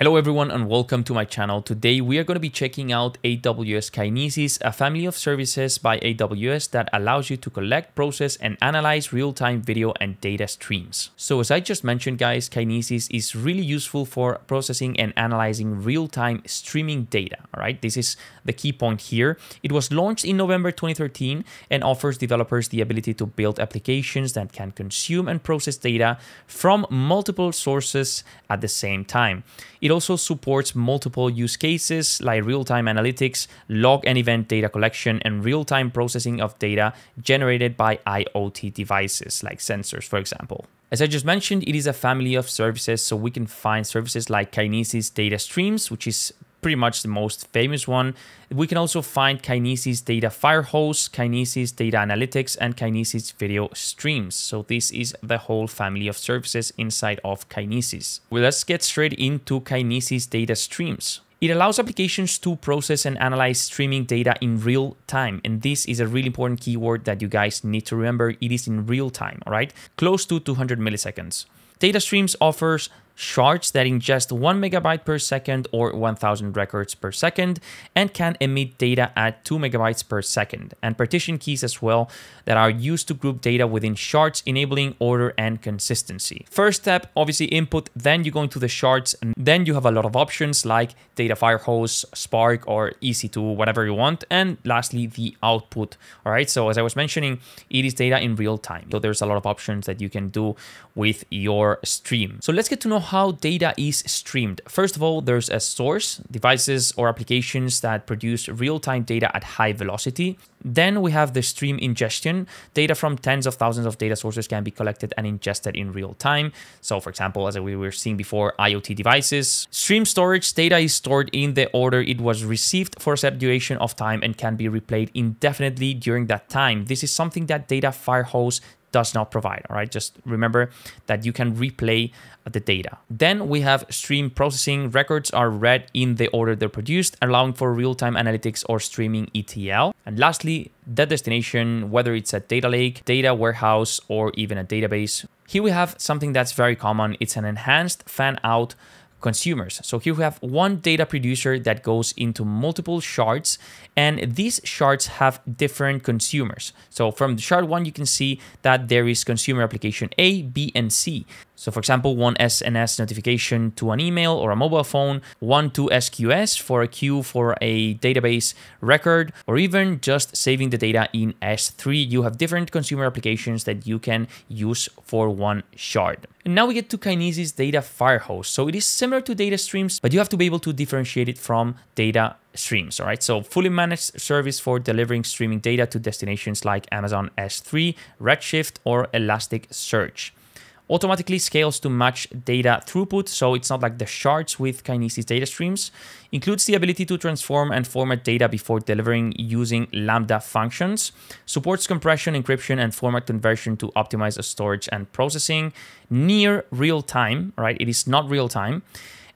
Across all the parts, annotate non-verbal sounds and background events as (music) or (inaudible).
Hello everyone and welcome to my channel. Today we are going to be checking out AWS Kinesis, a family of services by AWS that allows you to collect, process and analyze real-time video and data streams. So as I just mentioned guys, Kinesis is really useful for processing and analyzing real-time streaming data, all right? This is the key point here. It was launched in November 2013 and offers developers the ability to build applications that can consume and process data from multiple sources at the same time. It also supports multiple use cases like real-time analytics, log and event data collection, and real-time processing of data generated by IoT devices like sensors, for example. As I just mentioned, it is a family of services, so we can find services like Kinesis Data Streams, which is pretty much the most famous one. We can also find Kinesis Data Firehose, Kinesis Data Analytics, and Kinesis Video Streams. So this is the whole family of services inside of Kinesis. Well, let's get straight into Kinesis Data Streams. It allows applications to process and analyze streaming data in real time. And this is a really important keyword that you guys need to remember. It is in real time, all right? Close to 200 milliseconds. Data Streams offers shards that ingest 1 megabyte per second or 1000 records per second and can emit data at 2 megabytes per second and partition keys as well that are used to group data within shards enabling order and consistency. First step obviously input then you go into the shards and then you have a lot of options like data firehose, Spark or EC2 whatever you want and lastly the output. All right so as I was mentioning it is data in real time so there's a lot of options that you can do with your stream. So let's get to know how data is streamed. First of all, there's a source, devices or applications that produce real-time data at high velocity. Then we have the stream ingestion. Data from tens of thousands of data sources can be collected and ingested in real time. So for example, as we were seeing before, IoT devices. Stream storage data is stored in the order it was received for a set duration of time and can be replayed indefinitely during that time. This is something that Data Firehose does not provide. All right, just remember that you can replay the data. Then we have stream processing. Records are read in the order they're produced, allowing for real-time analytics or streaming ETL. And lastly, the destination, whether it's a data lake, data warehouse, or even a database. Here we have something that's very common. It's an enhanced fan out consumers. So here we have one data producer that goes into multiple shards and these shards have different consumers. So from the shard one, you can see that there is consumer application A, B, and C. So for example, one SNS notification to an email or a mobile phone, one to SQS for a queue for a database record, or even just saving the data in S3. You have different consumer applications that you can use for one shard. And now we get to Kinesis Data Firehose. So it is similar to data streams, but you have to be able to differentiate it from data streams. All right. So fully managed service for delivering streaming data to destinations like Amazon S3, Redshift, or Elasticsearch automatically scales to match data throughput, so it's not like the shards with Kinesis data streams. Includes the ability to transform and format data before delivering using Lambda functions. Supports compression, encryption, and format conversion to optimize storage and processing. Near real time, right? It is not real time.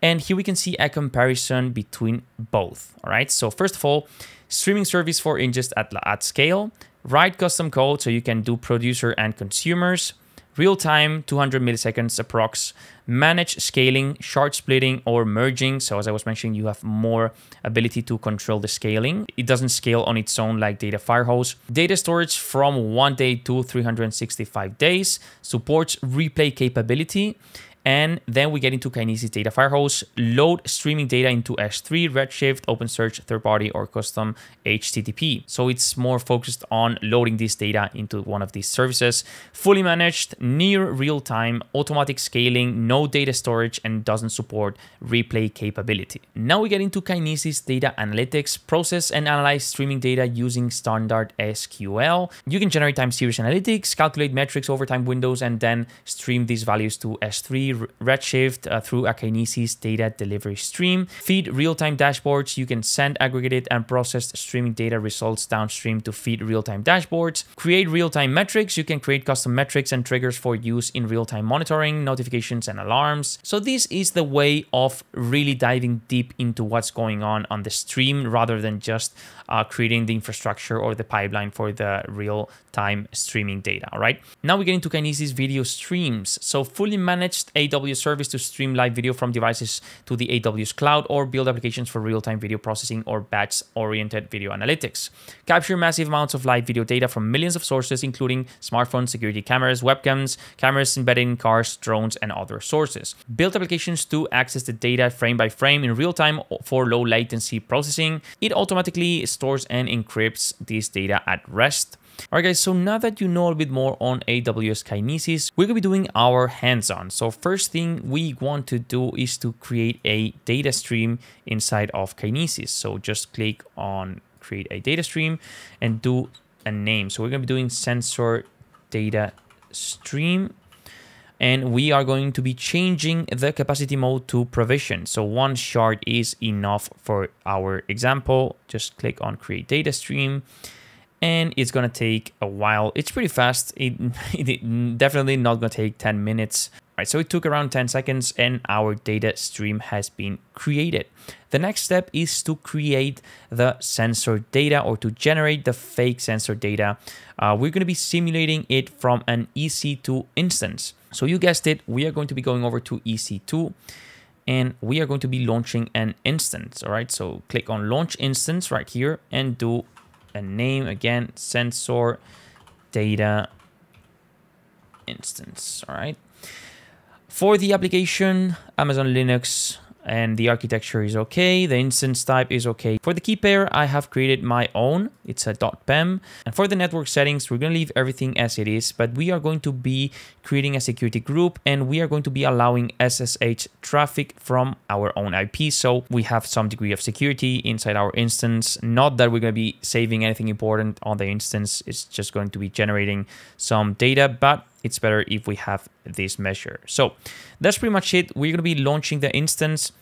And here we can see a comparison between both, all right? So first of all, streaming service for ingest at, at scale, write custom code so you can do producer and consumers, real time 200 milliseconds approx. Manage scaling shard splitting or merging. So as i was mentioning you have more ability to control the scaling. It doesn't scale on its own like data firehose. Data storage from one day to 365 days supports replay capability and then we get into Kinesis Data Firehose, load streaming data into S3, Redshift, OpenSearch, third party, or custom HTTP. So it's more focused on loading this data into one of these services. Fully managed, near real time, automatic scaling, no data storage, and doesn't support replay capability. Now we get into Kinesis Data Analytics, process and analyze streaming data using standard SQL. You can generate time series analytics, calculate metrics over time windows, and then stream these values to S3, Redshift uh, through Kinesis data delivery stream. Feed real-time dashboards. You can send aggregated and processed streaming data results downstream to feed real-time dashboards. Create real-time metrics. You can create custom metrics and triggers for use in real-time monitoring, notifications, and alarms. So this is the way of really diving deep into what's going on on the stream rather than just uh, creating the infrastructure or the pipeline for the real-time streaming data, all right? Now we get into Kinesis video streams. So fully managed AWS service to stream live video from devices to the AWS cloud or build applications for real-time video processing or batch-oriented video analytics. Capture massive amounts of live video data from millions of sources, including smartphones, security cameras, webcams, cameras embedded in cars, drones, and other sources. Build applications to access the data frame by frame in real time for low latency processing. It automatically stores and encrypts this data at rest. Alright guys, so now that you know a bit more on AWS Kinesis, we're going to be doing our hands-on. So first thing we want to do is to create a data stream inside of Kinesis. So just click on create a data stream and do a name. So we're going to be doing sensor data stream and we are going to be changing the capacity mode to provision. So one shard is enough for our example. Just click on create data stream and it's gonna take a while. It's pretty fast. It, (laughs) it definitely not gonna take 10 minutes. All right, so it took around 10 seconds and our data stream has been created. The next step is to create the sensor data or to generate the fake sensor data. Uh, we're going to be simulating it from an EC2 instance. So you guessed it, we are going to be going over to EC2 and we are going to be launching an instance. All right, so click on launch instance right here and do a name again, sensor data instance. All right. For the application, Amazon Linux and the architecture is okay. The instance type is okay. For the key pair, I have created my own. It's a .pem. And for the network settings, we're going to leave everything as it is, but we are going to be creating a security group and we are going to be allowing SSH traffic from our own IP. So we have some degree of security inside our instance. Not that we're going to be saving anything important on the instance. It's just going to be generating some data, but it's better if we have this measure. So that's pretty much it. We're going to be launching the instance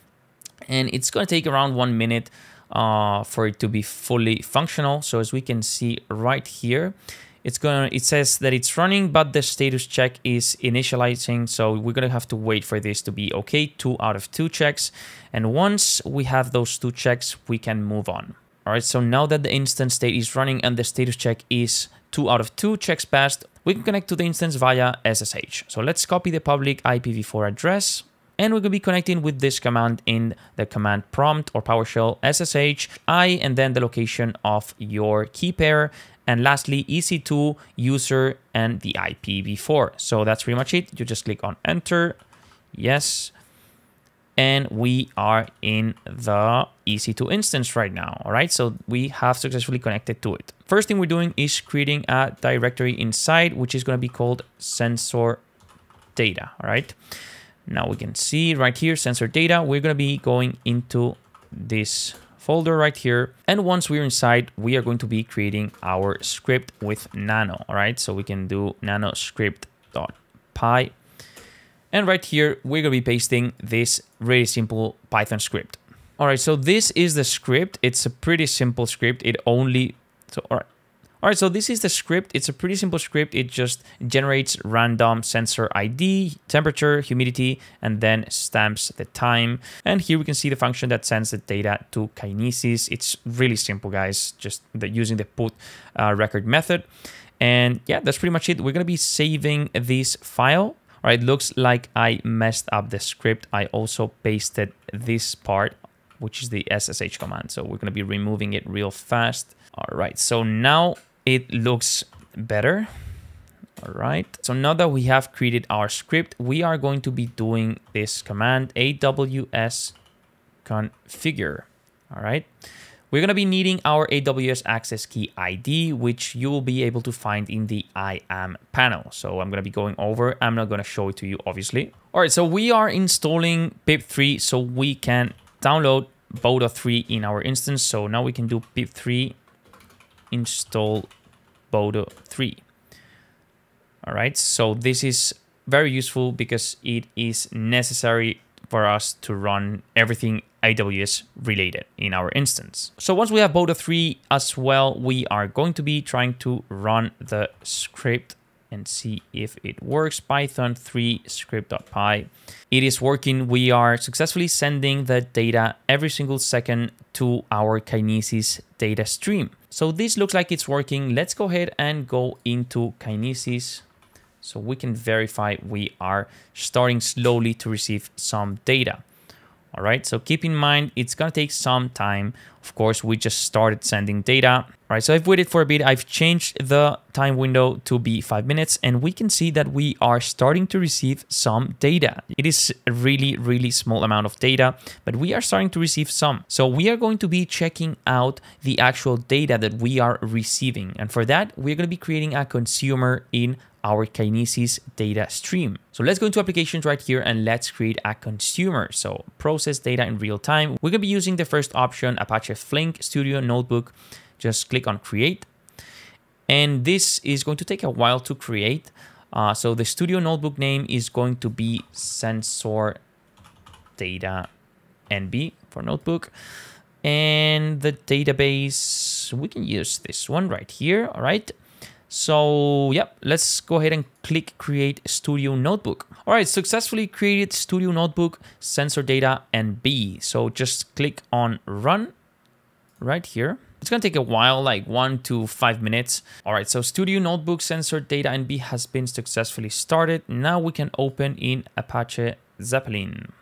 and it's going to take around one minute uh, for it to be fully functional. So as we can see right here, it's gonna it says that it's running, but the status check is initializing. So we're gonna have to wait for this to be okay. Two out of two checks. And once we have those two checks, we can move on. All right, so now that the instance state is running and the status check is two out of two checks passed, we can connect to the instance via SSH. So let's copy the public IPv4 address and we're going to be connecting with this command in the command prompt or PowerShell SSH I and then the location of your key pair and lastly EC2 user and the IPv4. So that's pretty much it. You just click on enter. Yes and we are in the EC2 instance right now. All right, so we have successfully connected to it. First thing we're doing is creating a directory inside, which is going to be called sensor data. All right, now we can see right here, sensor data. We're going to be going into this folder right here. And once we're inside, we are going to be creating our script with nano. All right, so we can do nano script.py and right here, we're to be pasting this really simple Python script. All right, so this is the script. It's a pretty simple script. It only, so all right. All right, so this is the script. It's a pretty simple script. It just generates random sensor ID, temperature, humidity, and then stamps the time. And here we can see the function that sends the data to Kinesis. It's really simple, guys, just the, using the put uh, record method. And yeah, that's pretty much it. We're to be saving this file right, looks like I messed up the script. I also pasted this part, which is the SSH command. So we're going to be removing it real fast. All right, so now it looks better. All right, so now that we have created our script, we are going to be doing this command aws configure. All right. We're going to be needing our AWS Access Key ID, which you will be able to find in the IAM panel. So I'm going to be going over. I'm not going to show it to you, obviously. All right, so we are installing pip3 so we can download Boto 3 in our instance. So now we can do pip3 install Boto 3. All right, so this is very useful because it is necessary for us to run everything AWS related in our instance. So once we have Boto 3 as well, we are going to be trying to run the script and see if it works. Python 3 script.py. It is working. We are successfully sending the data every single second to our Kinesis data stream. So this looks like it's working. Let's go ahead and go into Kinesis. So we can verify we are starting slowly to receive some data. All right, so keep in mind, it's gonna take some time. Of course, we just started sending data. All right, so I've waited for a bit. I've changed the time window to be five minutes and we can see that we are starting to receive some data. It is a really, really small amount of data, but we are starting to receive some. So we are going to be checking out the actual data that we are receiving. And for that, we're gonna be creating a consumer in our Kinesis data stream. So let's go into applications right here and let's create a consumer. So process data in real time. We're gonna be using the first option, Apache Flink Studio Notebook. Just click on create. And this is going to take a while to create. Uh, so the studio notebook name is going to be sensor data NB for notebook. And the database, we can use this one right here, all right? So yep, let's go ahead and click create studio notebook. All right, successfully created studio notebook, sensor data NB. So just click on run right here. It's gonna take a while, like one to five minutes. All right, so Studio Notebook Sensor Data NB has been successfully started. Now we can open in Apache Zeppelin.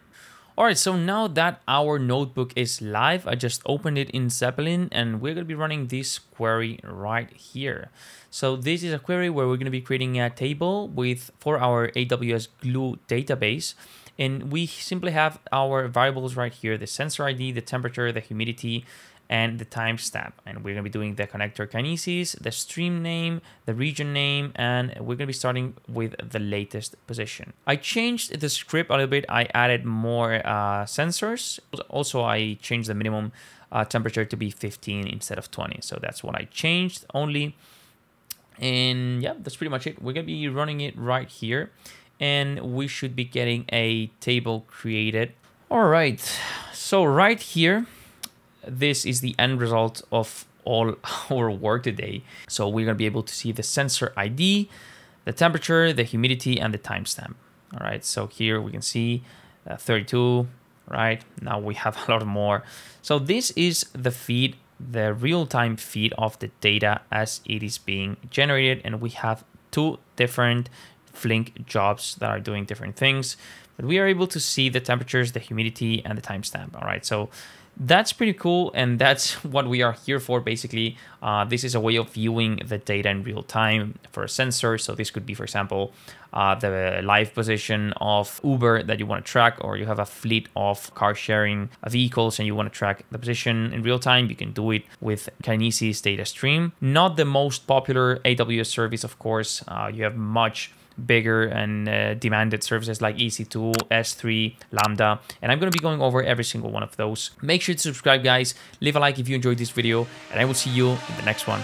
All right, so now that our notebook is live, I just opened it in Zeppelin and we're gonna be running this query right here. So this is a query where we're gonna be creating a table with for our AWS Glue database. And we simply have our variables right here, the sensor ID, the temperature, the humidity, and the timestamp. And we're to be doing the connector kinesis, the stream name, the region name, and we're to be starting with the latest position. I changed the script a little bit. I added more uh, sensors. Also, I changed the minimum uh, temperature to be 15 instead of 20. So that's what I changed only. And yeah, that's pretty much it. We're to be running it right here. And we should be getting a table created. All right. So right here, this is the end result of all (laughs) our work today. So we're gonna be able to see the sensor ID, the temperature, the humidity, and the timestamp. All right, so here we can see uh, 32, right? Now we have (laughs) a lot more. So this is the feed, the real-time feed of the data as it is being generated. And we have two different Flink jobs that are doing different things. But we are able to see the temperatures, the humidity, and the timestamp. All right, so that's pretty cool and that's (laughs) what we are here for basically. Uh, this is a way of viewing the data in real time for a sensor. So this could be for example uh, the live position of uber that you want to track or you have a fleet of car sharing vehicles and you want to track the position in real time. You can do it with kinesis data stream. Not the most popular aws service of course. Uh, you have much bigger and uh, demanded services like EC2, S3, Lambda, and I'm going to be going over every single one of those. Make sure to subscribe, guys. Leave a like if you enjoyed this video, and I will see you in the next one.